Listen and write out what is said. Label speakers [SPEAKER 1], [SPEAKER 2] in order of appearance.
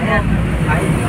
[SPEAKER 1] 哎。